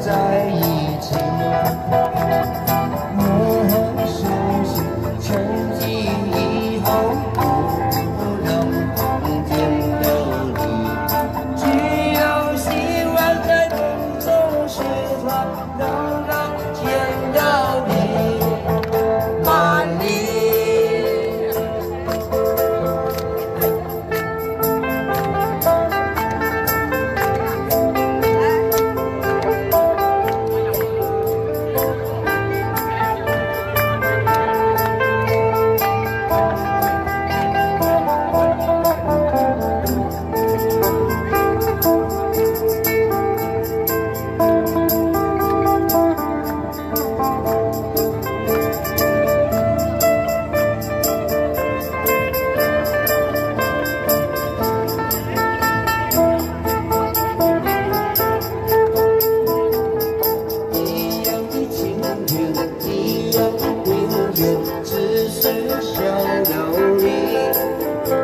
在一起我很伤心从今以后不能见到你只有希望在梦中释怀让爱只是想让你。